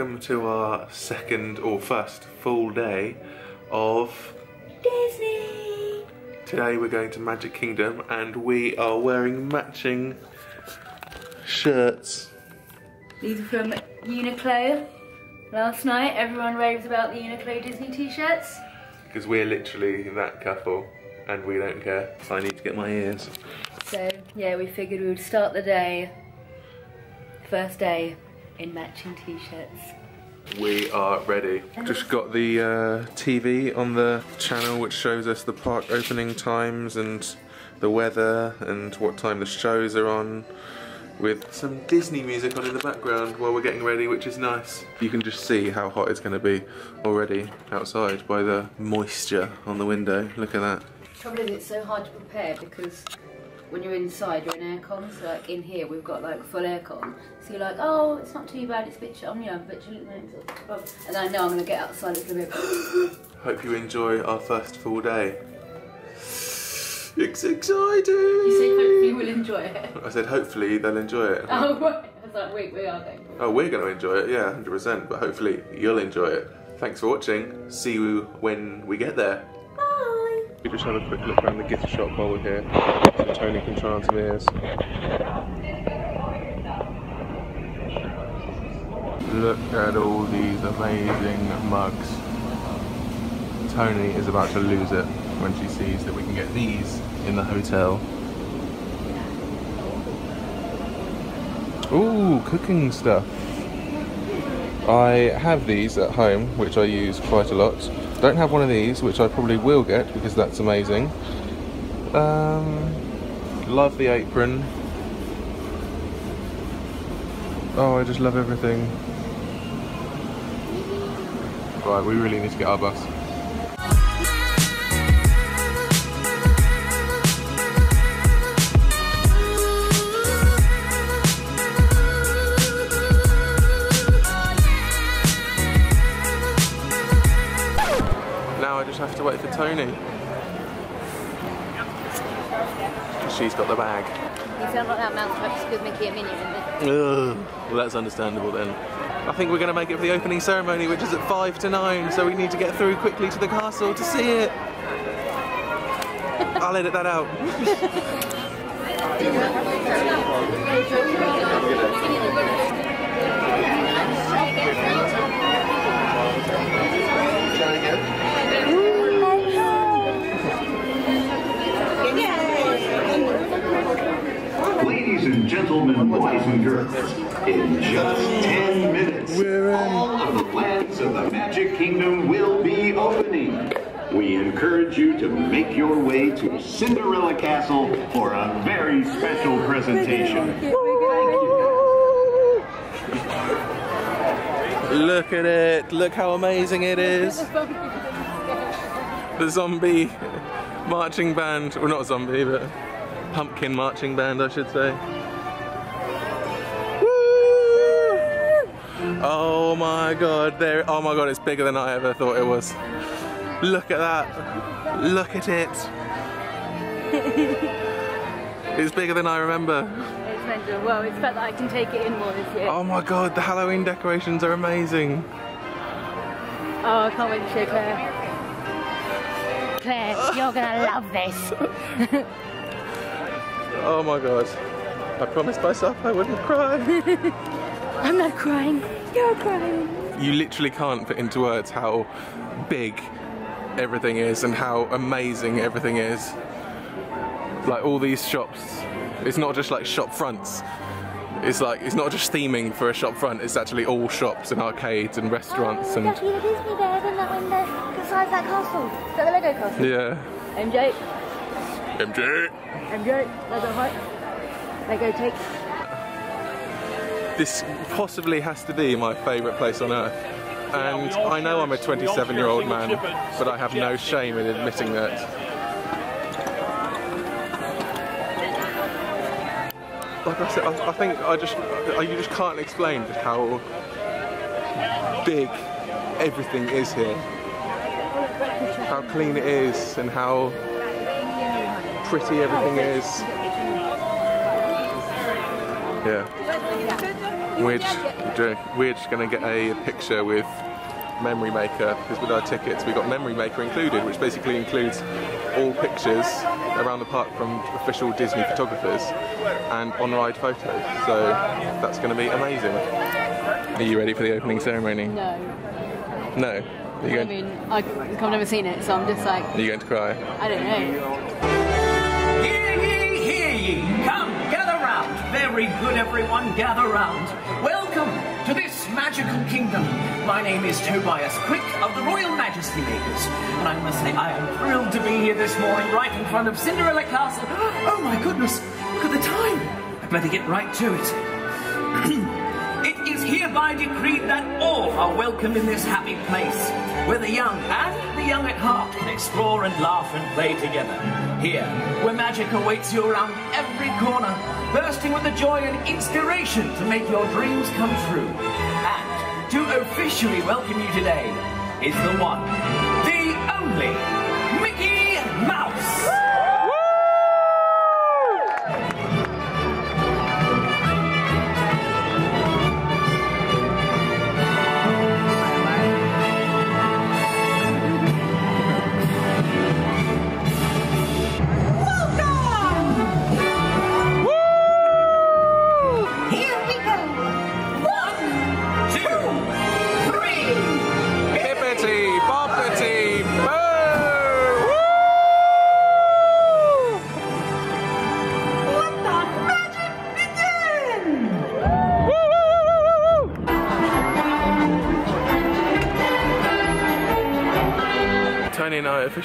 Welcome to our second or first full day of Disney. Today we're going to Magic Kingdom and we are wearing matching shirts. These are from Uniqlo. Last night everyone raves about the Uniqlo Disney t-shirts. Because we're literally that couple and we don't care. So I need to get my ears. So yeah, we figured we would start the day, first day, in matching t-shirts. We are ready. Just got the uh, TV on the channel which shows us the park opening times and the weather and what time the shows are on with some Disney music on in the background while we're getting ready which is nice. You can just see how hot it's going to be already outside by the moisture on the window. Look at that. The Trouble is it's so hard to prepare because when you're inside you're in aircon, so like in here we've got like full aircon. So you're like, oh, it's not too bad, it's a bit chill, you know, a bit chilly, and I know I'm gonna get outside, it's gonna be. Hope you enjoy our first full day. It's exciting! You say hopefully we'll enjoy it. I said hopefully they'll enjoy it. Oh, right. I was like, wait, we are going. Oh, we're going to enjoy it, yeah, 100%, but hopefully you'll enjoy it. Thanks for watching. See you when we get there. We just have a quick look around the gift shop while we're here, so Toni can try on some ears. Look at all these amazing mugs. Toni is about to lose it when she sees that we can get these in the hotel. Ooh, cooking stuff. I have these at home, which I use quite a lot. Don't have one of these, which I probably will get because that's amazing. Um, love the apron. Oh, I just love everything. Right, we really need to get our bus. To wait for Toni. She's got the bag. You sound like that mouse traps with Mickey and Minnie, isn't it? Ugh. Well, that's understandable then. I think we're going to make it for the opening ceremony, which is at 5 to 9, so we need to get through quickly to the castle to see it. I'll edit that out. gentlemen, boys and girls, in just 10 minutes, all of the lands of the Magic Kingdom will be opening. We encourage you to make your way to Cinderella Castle for a very special presentation. Thank you. Look at it. Look how amazing it is. The zombie marching band. Well, not zombie, but pumpkin marching band, I should say. Oh my god, there. Oh my god, it's bigger than I ever thought it was. Look at that. Look at it. it's bigger than I remember. It's mental. Well, it's better that I can take it in more this year. Oh my god, the Halloween decorations are amazing. Oh, I can't wait to show Claire. Claire, you're gonna love this. Oh my god. I promised myself I wouldn't cry. I'm not crying. You're crying. you literally can't put into words how big everything is and how amazing everything is. Like all these shops, it's not just like shop fronts. It's like it's not just theming for a shop front. It's actually all shops and arcades and restaurants oh, and That's the Disney there in that window beside that castle. Is that the Lego castle? yeah. MJ. MJ. MJ. Lego height. Lego take. This possibly has to be my favourite place on earth. And I know I'm a 27 year old man, but I have no shame in admitting that. Like I said, I, I think I just, I, you just can't explain just how big everything is here. How clean it is and how pretty everything is. Yeah. We're just, we're just going to get a picture with Memory Maker because with our tickets we've got Memory Maker included, which basically includes all pictures around the park from official Disney photographers and on-ride photos. So that's going to be amazing. Are you ready for the opening ceremony? No. No. Are you I mean, I, I've never seen it, so I'm just like, are you going to cry? I don't know. Very good, everyone, gather round! Welcome to this magical kingdom! My name is Tobias Quick of the Royal Majesty Makers, and I must say I am thrilled to be here this morning right in front of Cinderella Castle. Oh my goodness, look at the time! I'd better get right to it. It is hereby decreed that all are welcome in this happy place, where the young and young at heart can explore and laugh and play together. Here, where magic awaits you around every corner, bursting with the joy and inspiration to make your dreams come true. And to officially welcome you today is the one, the only,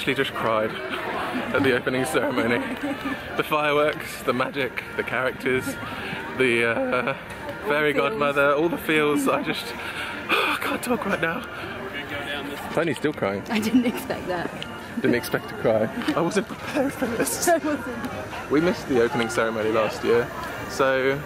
and just cried at the opening ceremony. the fireworks, the magic, the characters, the uh, fairy feels. godmother, all the feels. I just I can't talk right now. Toni's still crying. I didn't expect that. Didn't expect to cry. I wasn't prepared for this. I wasn't. We missed the opening ceremony last year, so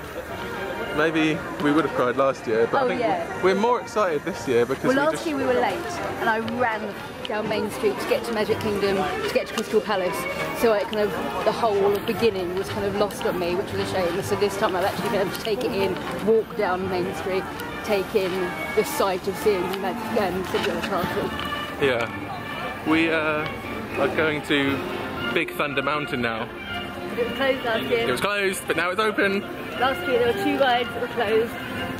maybe we would have cried last year. But Oh, I think yeah. we're more excited this year because Well, we last just year we were late, and I ran down Main Street to get to Magic Kingdom, to get to Crystal Palace. So it kind of the whole beginning was kind of lost on me, which was a shame. So this time I've actually been able to take it in, walk down Main Street, take in the sight of seeing Magic um, Cinderella Castle. yeah. We uh, are going to Big Thunder Mountain now. It was closed last year. It was closed, but now it's open. Last year there were two rides that were closed.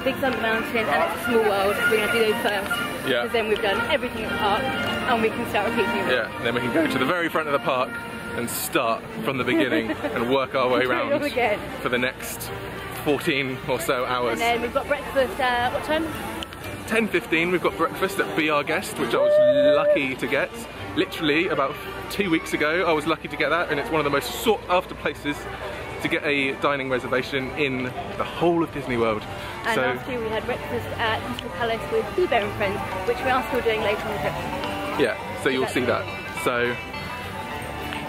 Big Thunder Mountain and It's a Small World. We're going to do those first. Yeah. Because then we've done everything at the park and we can start repeating it. Yeah, and then we can go to the very front of the park and start from the beginning and work our way around again. for the next 14 or so hours. And then we've got breakfast at what time? 10.15 we've got breakfast at Be Our Guest, which I was lucky to get. Literally about two weeks ago I was lucky to get that and it's one of the most sought after places to get a dining reservation in the whole of Disney World. And so last year we had breakfast at Crystal Palace with Bee Bear and Friends, which we are still doing later on the trip. yeah, so you'll see that. So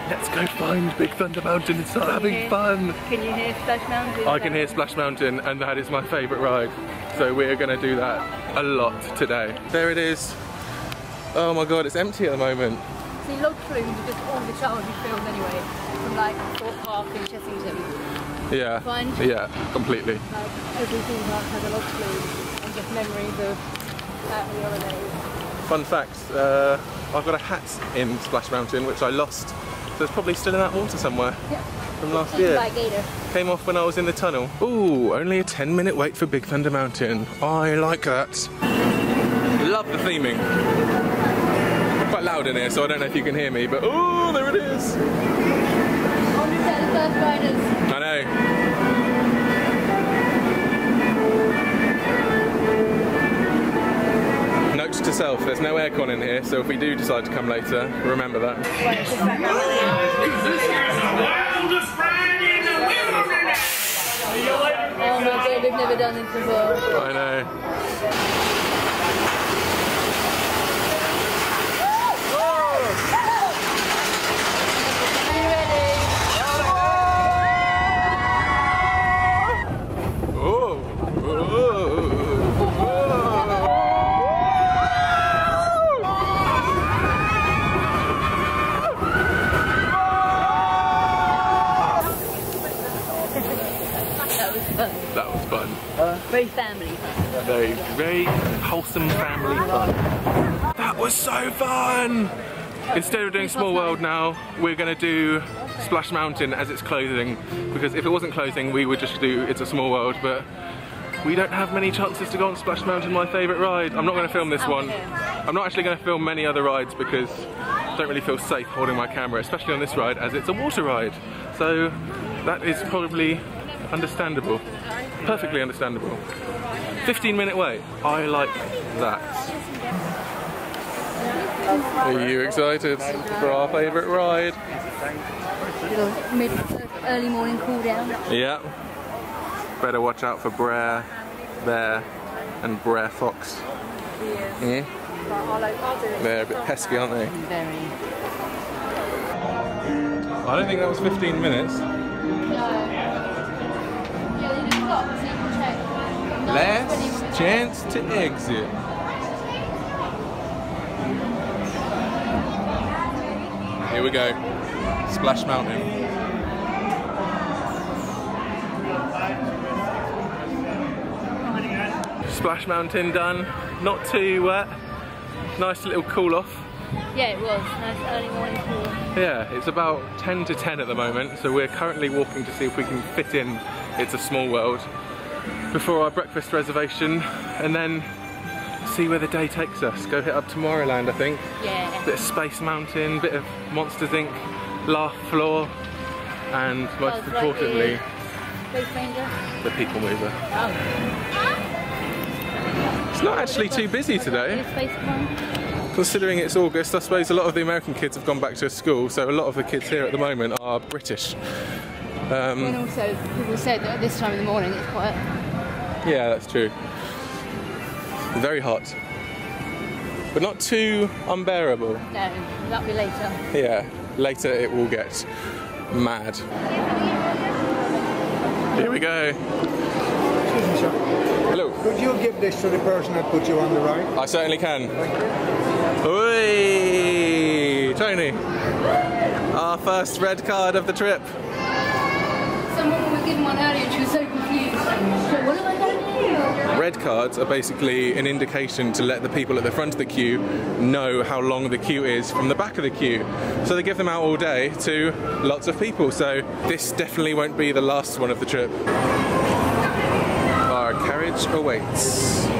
let's go find Big Thunder Mountain and start having hear- fun. Can you hear Splash Mountain? I can hear Splash Mountain and that is my favourite ride. So we're gonna do that a lot today. There it is. Oh my god, it's empty at the moment. See, log flumes are just all the childhood films anyway, from like Thorpe Park and Chessington. Yeah. Fun? Yeah, completely. Like every theme park has a log flume and just memories of family holidays. Fun fact, uh, I've got a hat in Splash Mountain which I lost. So it's probably still in that water somewhere Yeah. from last year. by a gator. Came off when I was in the tunnel. Ooh, only a 10 minute wait for Big Thunder Mountain. I like that. Love the theming. Loud in here, so I don't know if you can hear me, but ooh, there it is. On the set of first riders. I know. Note to self, there's no aircon in here, so if we do decide to come later, remember that. Wildest ride in the wilderness! Oh my god, we've never done this before. I know. Are you ready? Oh. That was fun. That was fun. Very family fun. Very, very wholesome family fun. That was so fun! Instead of doing Small World now, we're gonna do Splash Mountain as it's closing. Because if it wasn't closing, we would just do It's a Small World, but we don't have many chances to go on Splash Mountain, my favourite ride. I'm not gonna film this one. I'm not actually gonna film many other rides because I don't really feel safe holding my camera, especially on this ride as it's a water ride. So that is probably understandable. Perfectly understandable. 15 minute wait. I like that. Are you excited for our favourite ride? Little mid, early morning cool down. Yeah. Better watch out for Brer, Bear, and Brer Fox. Yeah. They're a bit pesky, aren't they? Very. I don't think that was 15 minutes. Last chance to exit. Here we go. Splash Mountain. Splash Mountain done. Not too wet. Nice little cool off. Yeah, it was. Nice early morning cool. Yeah, it's about 10 to 10 at the moment, so we're currently walking to see if we can fit in It's a Small World before our breakfast reservation and then see where the day takes us. Go hit up Tomorrowland, I think. Yeah. Bit of Space Mountain, bit of Monsters Inc. Laugh Floor, and most importantly, Ranger. the People Mover. Oh. It's not actually too busy today. Space one. Considering it's August, I suppose a lot of the American kids have gone back to school, so a lot of the kids here at the moment are British. Um, And also, people said that at this time in the morning it's quite. Yeah, that's true. Very hot. But not too unbearable. No, that'll be later. Yeah, later it will get mad. Here we go. Excuse me, sir. Hello. Could you give this to the person that put you on the right? I certainly can. Oi! Toni. Our first red card of the trip. Someone was given one earlier and she was so confused. What am I going to do? Red cards are basically an indication to let the people at the front of the queue know how long the queue is from the back of the queue. So they give them out all day to lots of people. So this definitely won't be the last one of the trip. Our carriage awaits.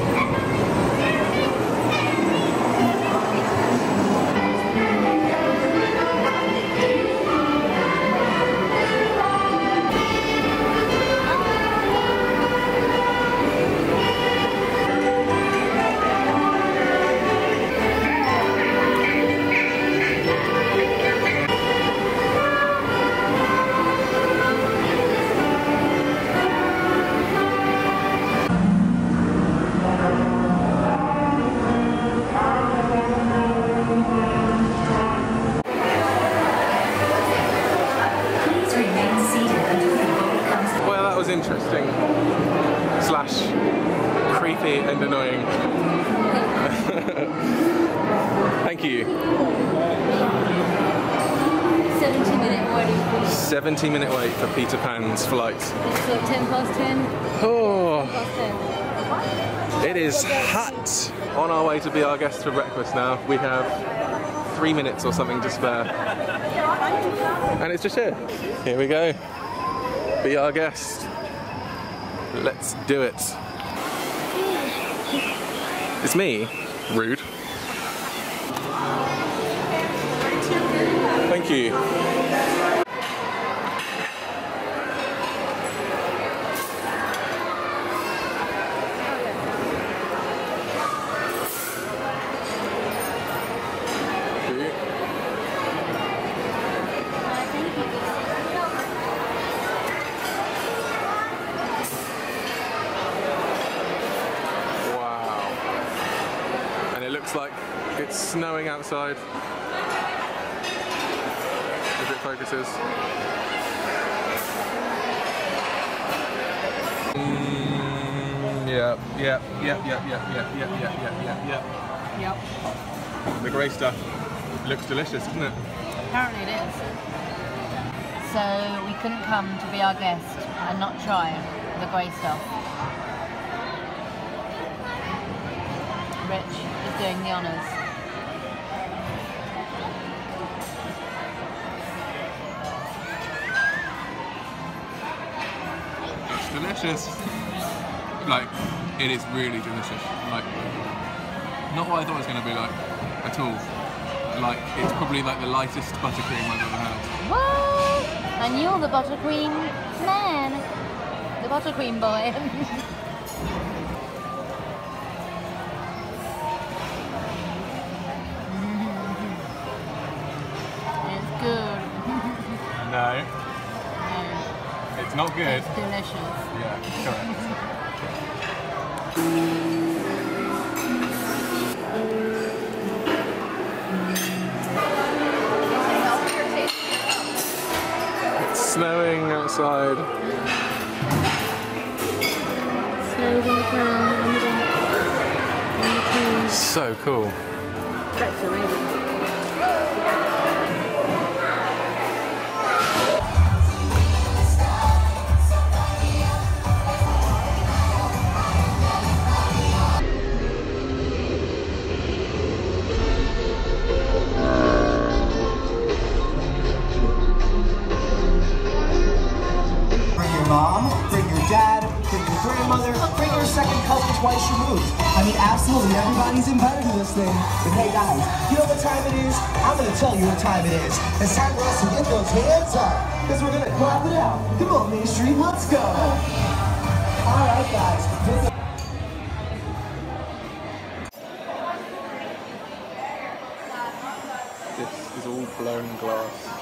70 minute wait for Peter Pan's flight. It's like 10 past 10. Oh, Past 10. it is hot. On our way to be our guest for breakfast now. We have three minutes or something to spare. And it's just here. Here we go. Be our guest. Let's do it. It's me. Rude. Thank you. Wow. And it looks like it's snowing outside. If it focuses. Mm, yeah, yeah, yeah, yeah, yeah, yeah, yeah, yeah, yeah, yeah, yeah. Yep. The grey stuff looks delicious, doesn't it? Apparently it is. So we couldn't come to be our guest and not try the grey stuff. Rich is doing the honours. Delicious. Like, it is really delicious. Like, not what I thought it was going to be like at all. Like, it's probably like the lightest buttercream I've ever had. What? And you're the buttercream man. The buttercream boy. it's not good. it's delicious. Yeah, correct. It's snowing outside. Snows on mom, bring your dad, bring your grandmother, bring your second cousin twice removed. I mean, absolutely, everybody's invited to this thing. But hey, guys, you know what time it is? I'm gonna tell you what time it is. It's time for us to get those hands up, because we're gonna clap it out. Come on, Main Street, let's go. All right, guys. This is all blown glass.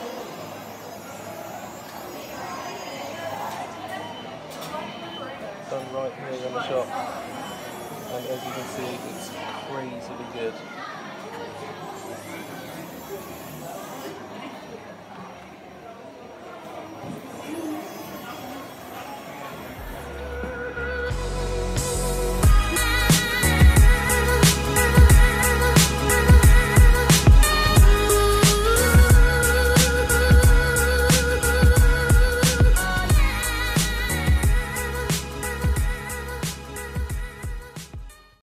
Done right here in the shop. And as you can see, it's crazily good.